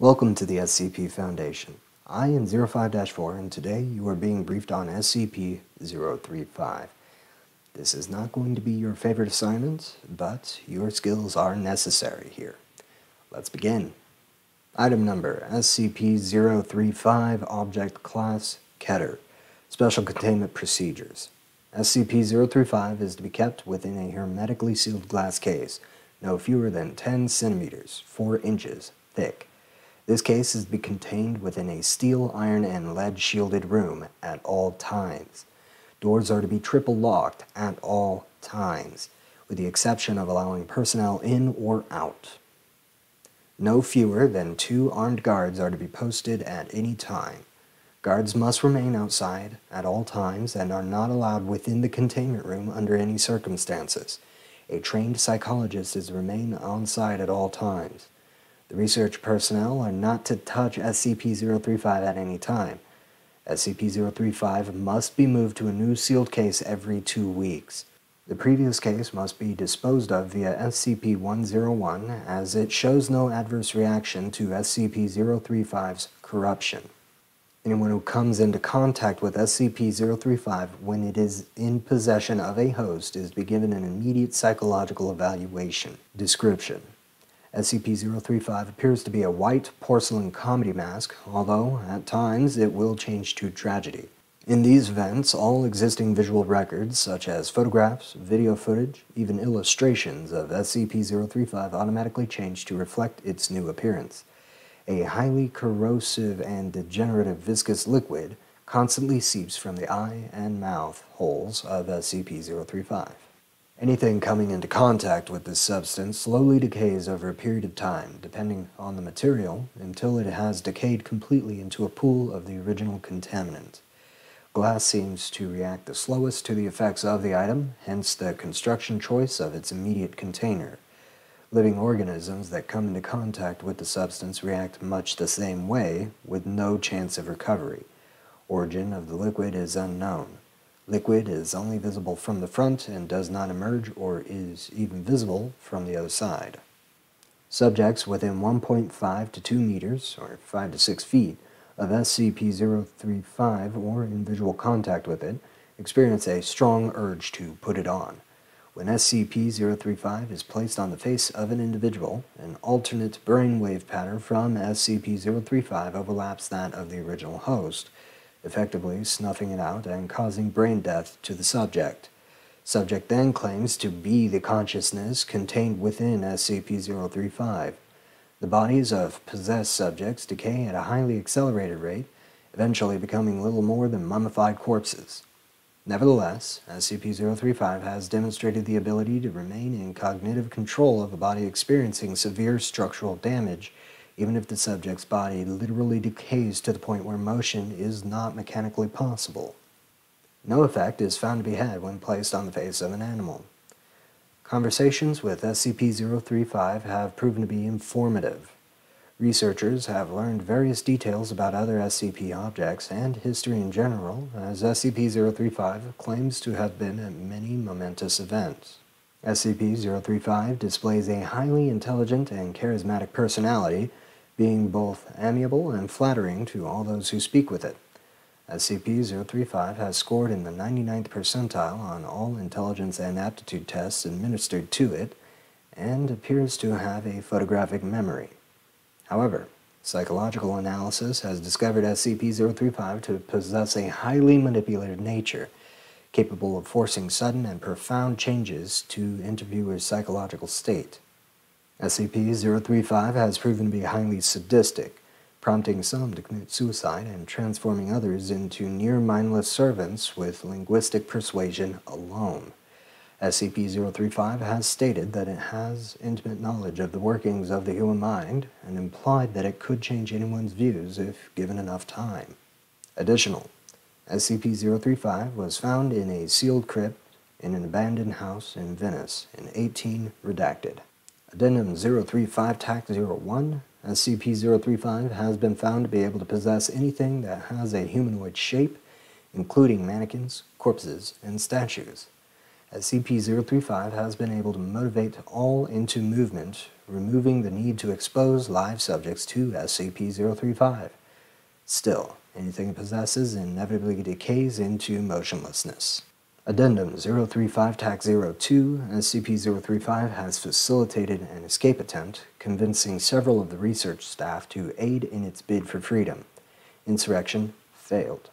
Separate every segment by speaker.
Speaker 1: Welcome to the SCP Foundation. I am 05-4 and today you are being briefed on SCP-035. This is not going to be your favorite assignment, but your skills are necessary here. Let's begin. Item number SCP-035 Object Class Keter Special Containment Procedures SCP-035 is to be kept within a hermetically sealed glass case, no fewer than 10 centimeters, 4 inches, thick this case is to be contained within a steel, iron, and lead shielded room at all times. Doors are to be triple locked at all times, with the exception of allowing personnel in or out. No fewer than two armed guards are to be posted at any time. Guards must remain outside at all times and are not allowed within the containment room under any circumstances. A trained psychologist is to remain on site at all times. The research personnel are not to touch SCP-035 at any time. SCP-035 must be moved to a new sealed case every two weeks. The previous case must be disposed of via SCP-101 as it shows no adverse reaction to SCP-035's corruption. Anyone who comes into contact with SCP-035 when it is in possession of a host is to be given an immediate psychological evaluation. Description SCP-035 appears to be a white porcelain comedy mask, although at times it will change to tragedy. In these events, all existing visual records, such as photographs, video footage, even illustrations of SCP-035 automatically change to reflect its new appearance. A highly corrosive and degenerative viscous liquid constantly seeps from the eye and mouth holes of SCP-035. Anything coming into contact with this substance slowly decays over a period of time, depending on the material, until it has decayed completely into a pool of the original contaminant. Glass seems to react the slowest to the effects of the item, hence the construction choice of its immediate container. Living organisms that come into contact with the substance react much the same way, with no chance of recovery. Origin of the liquid is unknown. Liquid is only visible from the front and does not emerge or is even visible from the other side. Subjects within 1.5 to 2 meters, or 5 to 6 feet, of SCP-035 or in visual contact with it experience a strong urge to put it on. When SCP-035 is placed on the face of an individual, an alternate brainwave pattern from SCP-035 overlaps that of the original host, effectively snuffing it out and causing brain death to the subject. Subject then claims to be the consciousness contained within SCP-035. The bodies of possessed subjects decay at a highly accelerated rate, eventually becoming little more than mummified corpses. Nevertheless, SCP-035 has demonstrated the ability to remain in cognitive control of a body experiencing severe structural damage even if the subject's body literally decays to the point where motion is not mechanically possible. No effect is found to be had when placed on the face of an animal. Conversations with SCP-035 have proven to be informative. Researchers have learned various details about other SCP objects and history in general, as SCP-035 claims to have been at many momentous events. SCP-035 displays a highly intelligent and charismatic personality being both amiable and flattering to all those who speak with it. SCP-035 has scored in the 99th percentile on all intelligence and aptitude tests administered to it, and appears to have a photographic memory. However, psychological analysis has discovered SCP-035 to possess a highly manipulative nature, capable of forcing sudden and profound changes to interviewers' psychological state. SCP-035 has proven to be highly sadistic, prompting some to commit suicide and transforming others into near-mindless servants with linguistic persuasion alone. SCP-035 has stated that it has intimate knowledge of the workings of the human mind and implied that it could change anyone's views if given enough time. Additional, SCP-035 was found in a sealed crypt in an abandoned house in Venice in 18 redacted. Addendum 035 TAC 01 SCP-035 has been found to be able to possess anything that has a humanoid shape, including mannequins, corpses, and statues. SCP-035 has been able to motivate all into movement, removing the need to expose live subjects to SCP-035. Still, anything it possesses inevitably decays into motionlessness. Addendum 035-Tac 02, SCP-035 has facilitated an escape attempt, convincing several of the research staff to aid in its bid for freedom. Insurrection failed.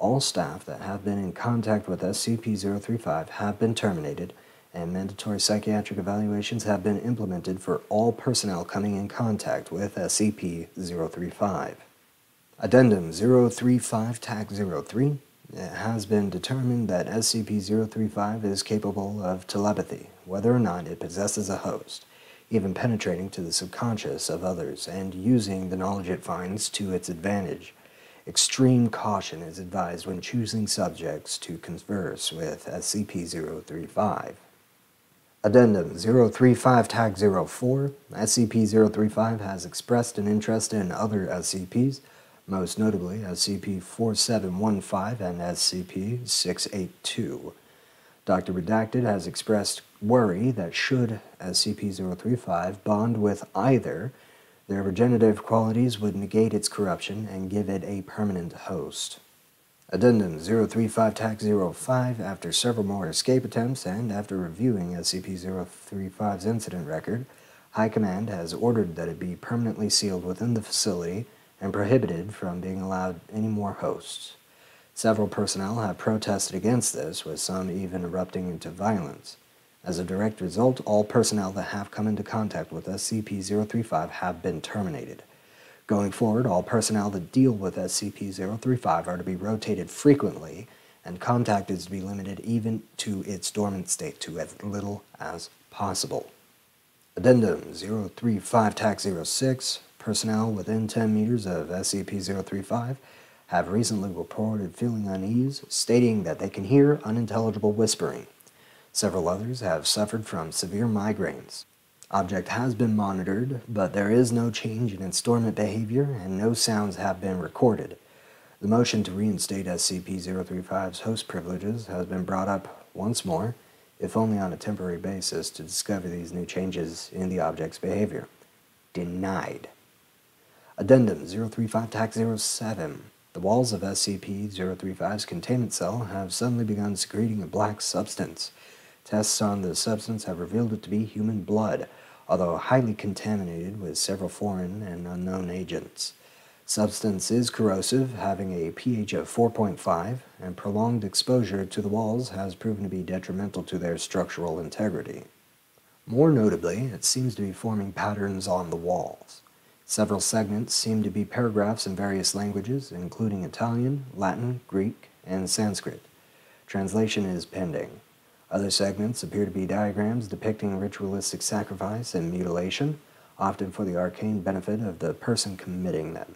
Speaker 1: All staff that have been in contact with SCP-035 have been terminated, and mandatory psychiatric evaluations have been implemented for all personnel coming in contact with SCP-035. Addendum 035-03 It has been determined that SCP-035 is capable of telepathy, whether or not it possesses a host, even penetrating to the subconscious of others and using the knowledge it finds to its advantage. Extreme caution is advised when choosing subjects to converse with SCP-035. Addendum 035 Tag 04 SCP-035 has expressed an interest in other SCPs, most notably SCP-4715 and SCP-682. Dr. Redacted has expressed worry that should SCP-035 bond with either their regenerative qualities would negate its corruption and give it a permanent host. Addendum 035 TAC 05 After several more escape attempts and after reviewing SCP-035's incident record, High Command has ordered that it be permanently sealed within the facility and prohibited from being allowed any more hosts. Several personnel have protested against this, with some even erupting into violence. As a direct result, all personnel that have come into contact with SCP-035 have been terminated. Going forward, all personnel that deal with SCP-035 are to be rotated frequently, and contact is to be limited even to its dormant state to as little as possible. Addendum 035 TAC 06 Personnel within 10 meters of SCP-035 have recently reported feeling unease, stating that they can hear unintelligible whispering. Several others have suffered from severe migraines. Object has been monitored, but there is no change in its dormant behavior and no sounds have been recorded. The motion to reinstate SCP-035's host privileges has been brought up once more, if only on a temporary basis, to discover these new changes in the object's behavior. Denied. Addendum 035-07 The walls of SCP-035's containment cell have suddenly begun secreting a black substance. Tests on the substance have revealed it to be human blood, although highly contaminated with several foreign and unknown agents. Substance is corrosive, having a pH of 4.5, and prolonged exposure to the walls has proven to be detrimental to their structural integrity. More notably, it seems to be forming patterns on the walls. Several segments seem to be paragraphs in various languages, including Italian, Latin, Greek, and Sanskrit. Translation is pending. Other segments appear to be diagrams depicting ritualistic sacrifice and mutilation, often for the arcane benefit of the person committing them.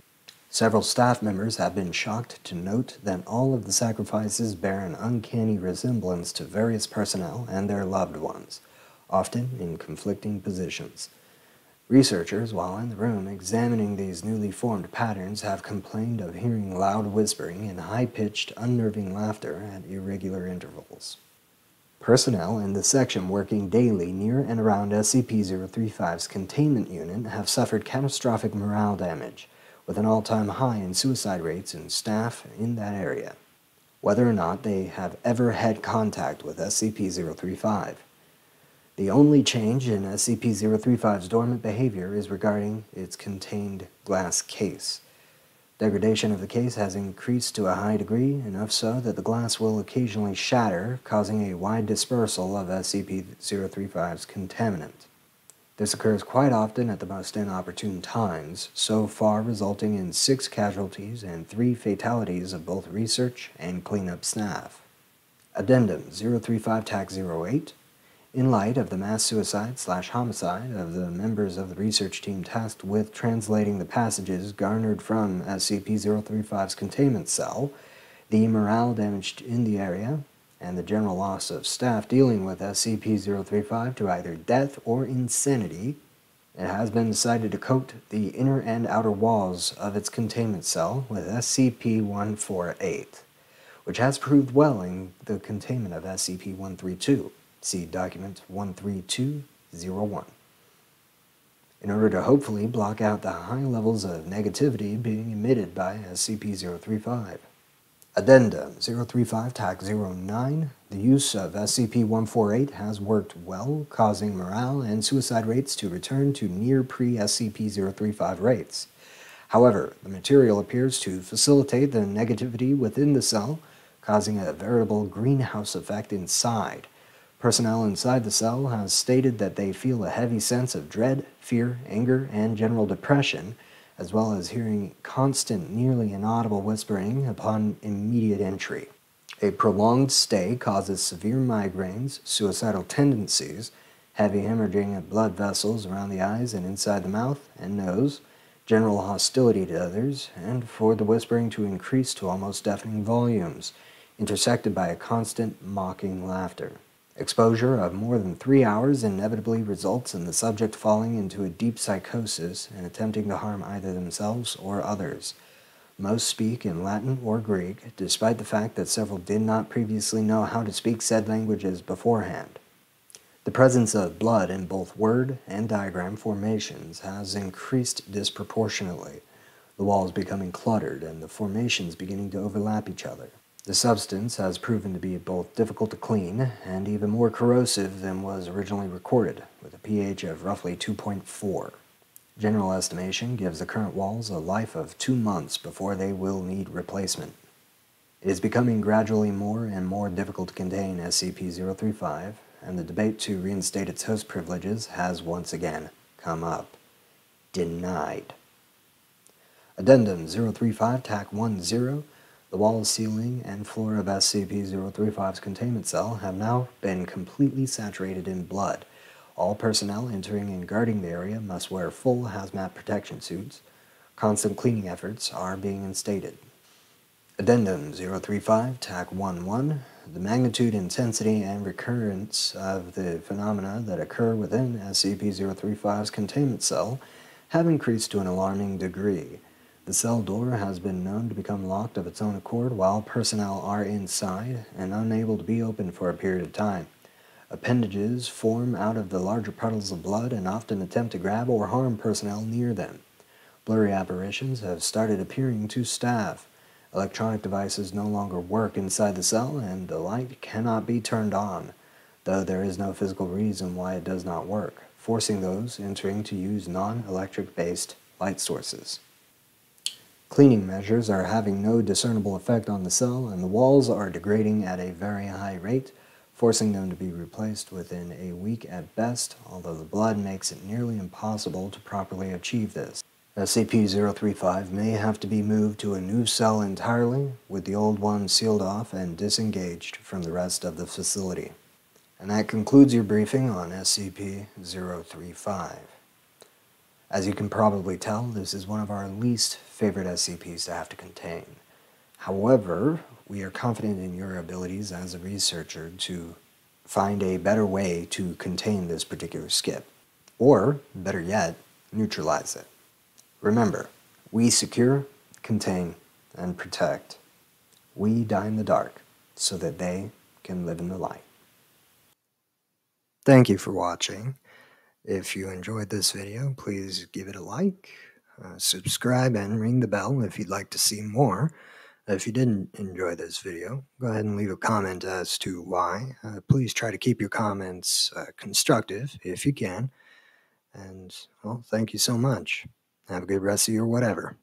Speaker 1: Several staff members have been shocked to note that all of the sacrifices bear an uncanny resemblance to various personnel and their loved ones, often in conflicting positions. Researchers, while in the room examining these newly formed patterns, have complained of hearing loud whispering and high pitched, unnerving laughter at irregular intervals. Personnel in the section working daily near and around SCP-035's containment unit have suffered catastrophic morale damage, with an all-time high in suicide rates in staff in that area, whether or not they have ever had contact with SCP-035. The only change in SCP-035's dormant behavior is regarding its contained glass case. Degradation of the case has increased to a high degree, enough so that the glass will occasionally shatter, causing a wide dispersal of SCP-035's contaminant. This occurs quite often at the most inopportune times, so far resulting in six casualties and three fatalities of both research and cleanup staff. Addendum 035 TAC 08 in light of the mass suicide slash homicide of the members of the research team tasked with translating the passages garnered from SCP-035's containment cell, the morale damaged in the area, and the general loss of staff dealing with SCP-035 to either death or insanity, it has been decided to coat the inner and outer walls of its containment cell with SCP-148. which has proved well in the containment of SCP-132. See document 13201. In order to hopefully block out the high levels of negativity being emitted by SCP-035. Addendum 035 TAC 09 The use of SCP-148 has worked well, causing morale and suicide rates to return to near pre-SCP-035 rates. However, the material appears to facilitate the negativity within the cell, causing a veritable greenhouse effect inside. Personnel inside the cell has stated that they feel a heavy sense of dread, fear, anger, and general depression, as well as hearing constant, nearly inaudible whispering upon immediate entry. A prolonged stay causes severe migraines, suicidal tendencies, heavy hemorrhaging of blood vessels around the eyes and inside the mouth and nose, general hostility to others, and for the whispering to increase to almost deafening volumes, intersected by a constant mocking laughter. Exposure of more than three hours inevitably results in the subject falling into a deep psychosis and attempting to harm either themselves or others. Most speak in Latin or Greek, despite the fact that several did not previously know how to speak said languages beforehand. The presence of blood in both word and diagram formations has increased disproportionately, the walls becoming cluttered and the formations beginning to overlap each other. The substance has proven to be both difficult to clean and even more corrosive than was originally recorded, with a pH of roughly 2.4. General estimation gives the current walls a life of two months before they will need replacement. It is becoming gradually more and more difficult to contain SCP-035, and the debate to reinstate its host privileges has once again come up. Denied. Addendum 035 TAC 10 the wall, ceiling, and floor of SCP-035's containment cell have now been completely saturated in blood. All personnel entering and guarding the area must wear full hazmat protection suits. Constant cleaning efforts are being instated. Addendum 035 TAC 11 The magnitude, intensity, and recurrence of the phenomena that occur within SCP-035's containment cell have increased to an alarming degree. The cell door has been known to become locked of its own accord while personnel are inside and unable to be opened for a period of time. Appendages form out of the larger puddles of blood and often attempt to grab or harm personnel near them. Blurry apparitions have started appearing to staff. Electronic devices no longer work inside the cell and the light cannot be turned on, though there is no physical reason why it does not work, forcing those entering to use non-electric based light sources. Cleaning measures are having no discernible effect on the cell, and the walls are degrading at a very high rate, forcing them to be replaced within a week at best, although the blood makes it nearly impossible to properly achieve this. SCP-035 may have to be moved to a new cell entirely, with the old one sealed off and disengaged from the rest of the facility. And that concludes your briefing on SCP-035. As you can probably tell, this is one of our least favorite SCPs to have to contain. However, we are confident in your abilities as a researcher to find a better way to contain this particular skip, or, better yet, neutralize it. Remember, we secure, contain, and protect. We die in the dark so that they can live in the light. Thank you for watching. If you enjoyed this video, please give it a like, uh, subscribe, and ring the bell if you'd like to see more. If you didn't enjoy this video, go ahead and leave a comment as to why. Uh, please try to keep your comments uh, constructive if you can. And, well, thank you so much. Have a good rest of your whatever.